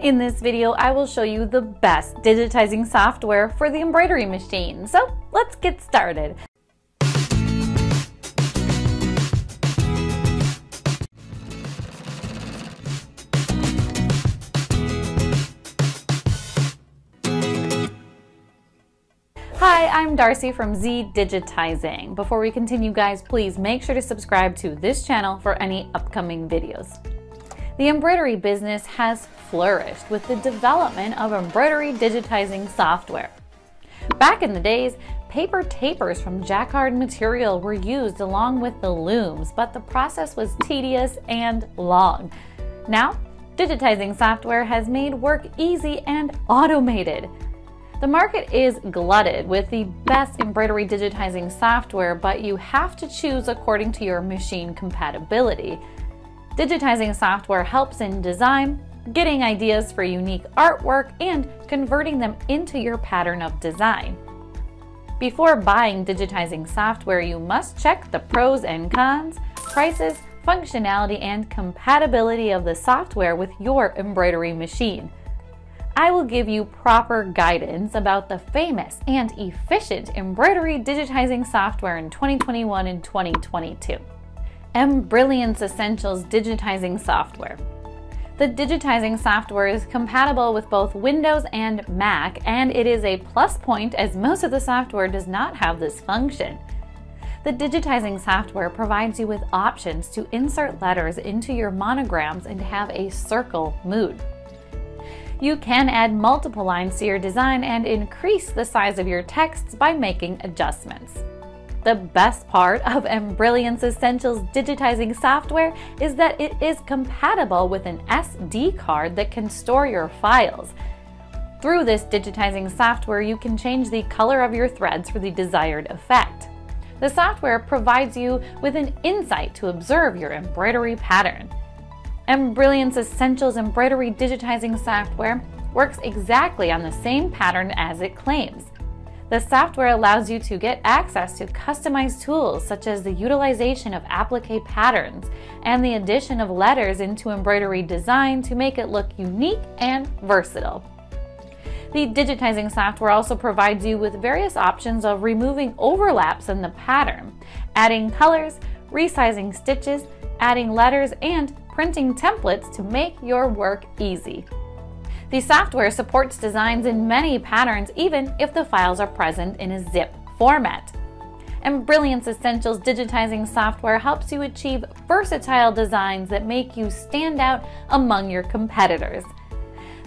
In this video, I will show you the best digitizing software for the embroidery machine. So let's get started. Hi, I'm Darcy from Z Digitizing. Before we continue guys, please make sure to subscribe to this channel for any upcoming videos. The embroidery business has flourished with the development of embroidery digitizing software. Back in the days, paper tapers from jacquard material were used along with the looms, but the process was tedious and long. Now, digitizing software has made work easy and automated. The market is glutted with the best embroidery digitizing software, but you have to choose according to your machine compatibility. Digitizing software helps in design, getting ideas for unique artwork, and converting them into your pattern of design. Before buying digitizing software, you must check the pros and cons, prices, functionality, and compatibility of the software with your embroidery machine. I will give you proper guidance about the famous and efficient embroidery digitizing software in 2021 and 2022. Embrilliance Essentials digitizing software. The digitizing software is compatible with both Windows and Mac, and it is a plus point as most of the software does not have this function. The digitizing software provides you with options to insert letters into your monograms and have a circle mood. You can add multiple lines to your design and increase the size of your texts by making adjustments. The best part of Embrilliance Essentials digitizing software is that it is compatible with an SD card that can store your files. Through this digitizing software, you can change the color of your threads for the desired effect. The software provides you with an insight to observe your embroidery pattern. Embrilliance Essentials embroidery digitizing software works exactly on the same pattern as it claims. The software allows you to get access to customized tools such as the utilization of applique patterns and the addition of letters into embroidery design to make it look unique and versatile. The digitizing software also provides you with various options of removing overlaps in the pattern, adding colors, resizing stitches, adding letters, and printing templates to make your work easy. The software supports designs in many patterns even if the files are present in a zip format. Embrilliance Essentials digitizing software helps you achieve versatile designs that make you stand out among your competitors.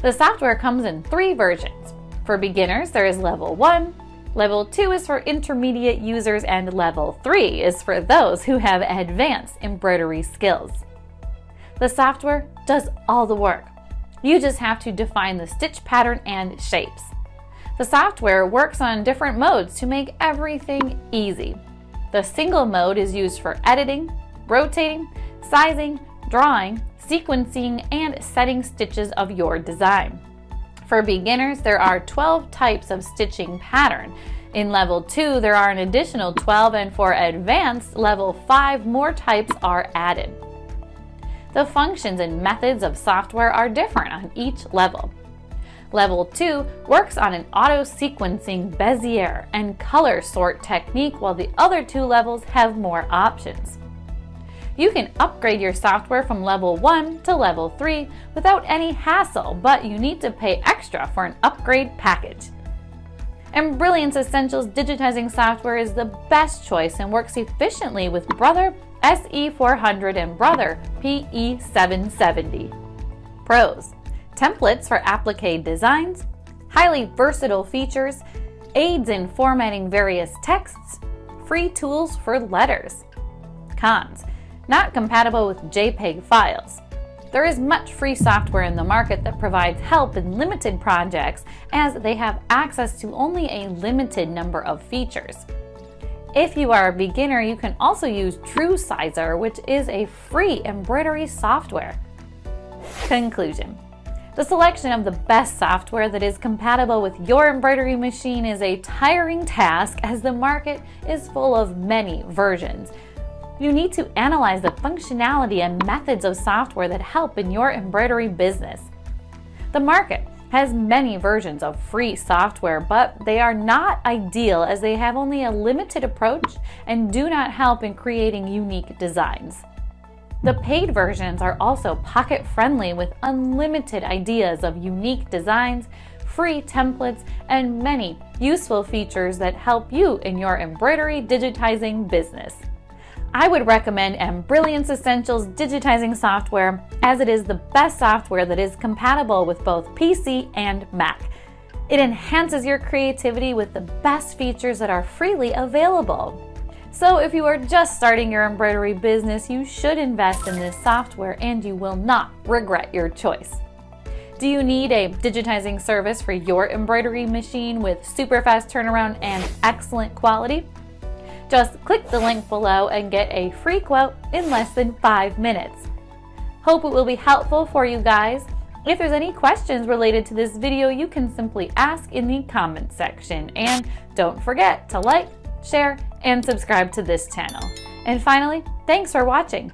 The software comes in three versions. For beginners, there is level 1, level 2 is for intermediate users, and level 3 is for those who have advanced embroidery skills. The software does all the work you just have to define the stitch pattern and shapes. The software works on different modes to make everything easy. The single mode is used for editing, rotating, sizing, drawing, sequencing, and setting stitches of your design. For beginners, there are 12 types of stitching pattern. In level 2, there are an additional 12, and for advanced level 5, more types are added. The functions and methods of software are different on each level. Level 2 works on an auto-sequencing Bezier and color sort technique while the other two levels have more options. You can upgrade your software from level 1 to level 3 without any hassle, but you need to pay extra for an upgrade package. Embrilliance Essentials digitizing software is the best choice and works efficiently with Brother SE400 and Brother PE770. Pros Templates for applique designs, highly versatile features, aids in formatting various texts, free tools for letters. Cons Not compatible with JPEG files. There is much free software in the market that provides help in limited projects as they have access to only a limited number of features. If you are a beginner, you can also use TrueSizer, which is a free embroidery software. Conclusion The selection of the best software that is compatible with your embroidery machine is a tiring task as the market is full of many versions. You need to analyze the functionality and methods of software that help in your embroidery business. The market has many versions of free software, but they are not ideal as they have only a limited approach and do not help in creating unique designs. The paid versions are also pocket friendly with unlimited ideas of unique designs, free templates, and many useful features that help you in your embroidery digitizing business. I would recommend Embrilliance Essentials digitizing software as it is the best software that is compatible with both PC and Mac. It enhances your creativity with the best features that are freely available. So, if you are just starting your embroidery business, you should invest in this software and you will not regret your choice. Do you need a digitizing service for your embroidery machine with super fast turnaround and excellent quality? Just click the link below and get a free quote in less than five minutes. Hope it will be helpful for you guys. If there's any questions related to this video, you can simply ask in the comment section. And don't forget to like, share, and subscribe to this channel. And finally, thanks for watching.